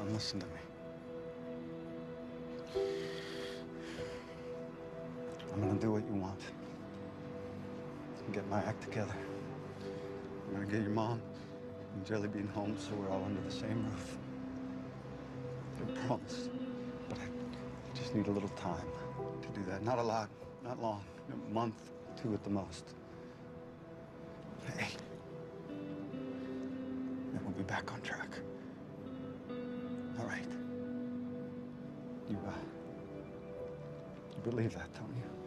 To me. I'm gonna do what you want. Get my act together. I'm gonna get your mom and Jelly Bean home so we're all under the same roof. I promise. But I just need a little time to do that. Not a lot, not long. A month, two at the most. Hey. Then we'll be back on track. All right. You, uh, you believe that, don't you?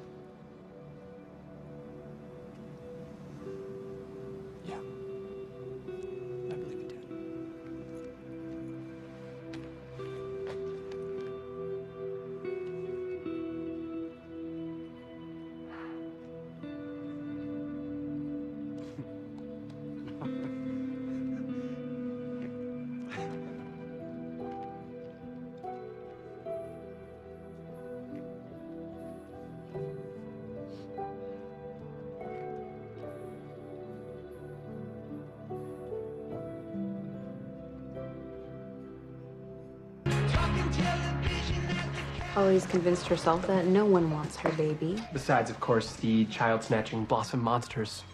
Polly's convinced herself that no one wants her baby. Besides, of course, the child snatching blossom monsters.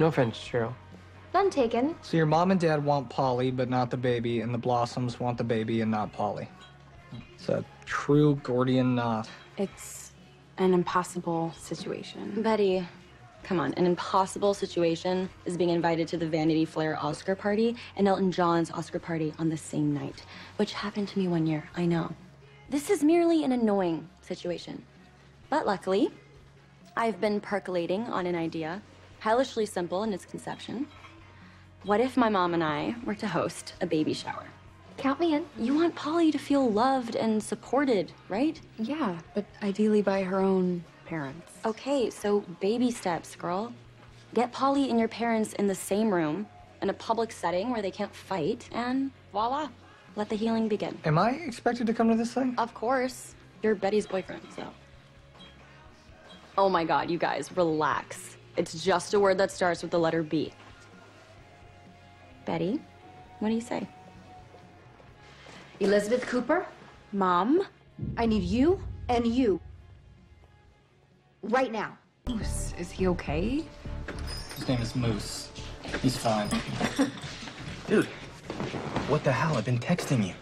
No offense, Cheryl. None taken. So your mom and dad want Polly, but not the baby, and the Blossoms want the baby and not Polly. It's a true Gordian knot. It's an impossible situation. Betty, come on. An impossible situation is being invited to the Vanity Fair Oscar party and Elton John's Oscar party on the same night, which happened to me one year. I know. This is merely an annoying situation. But luckily, I've been percolating on an idea, hellishly simple in its conception. What if my mom and I were to host a baby shower? Count me in. You want Polly to feel loved and supported, right? Yeah, but ideally by her own parents. Okay, so baby steps, girl. Get Polly and your parents in the same room, in a public setting where they can't fight, and voila, let the healing begin. Am I expected to come to this thing? Of course, you're Betty's boyfriend, so. Oh my god, you guys, relax. It's just a word that starts with the letter B. Betty, what do you say? Elizabeth Cooper, Mom, I need you and you. Right now. Moose, is he okay? His name is Moose. He's fine. Dude, what the hell? I've been texting you.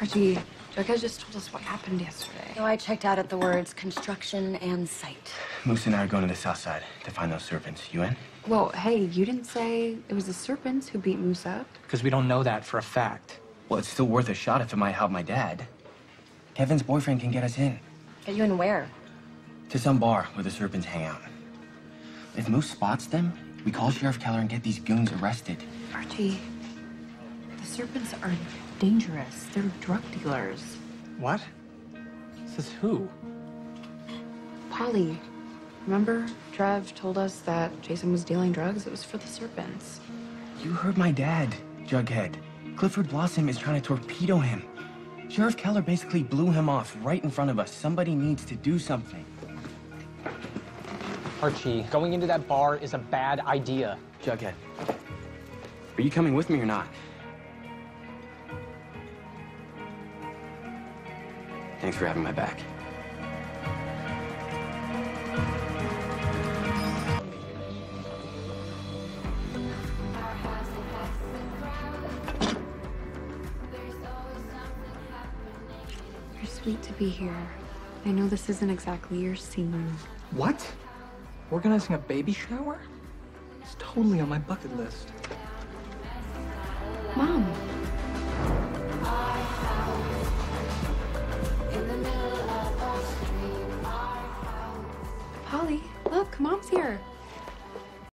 Archie, Jughead just told us what happened yesterday. So I checked out at the words construction and site. Moose and I are going to the south side to find those serpents. You in? Well, hey, you didn't say it was the serpents who beat Moose up. Because we don't know that for a fact. Well, it's still worth a shot if it might help my dad. Kevin's boyfriend can get us in Get you in where? to some bar where the serpents hang out. If Moose spots them, we call Sheriff Keller and get these goons arrested. Archie, the serpents are dangerous. They're drug dealers. What? Says who? Polly, remember Trev told us that Jason was dealing drugs? It was for the serpents. You heard my dad, Jughead. Clifford Blossom is trying to torpedo him. Sheriff Keller basically blew him off right in front of us. Somebody needs to do something. Archie, going into that bar is a bad idea. Jughead, are you coming with me or not? Thanks for having my back. You're sweet to be here. I know this isn't exactly your scene. What? Organizing a baby shower? It's totally on my bucket list. Mom. Mom's here.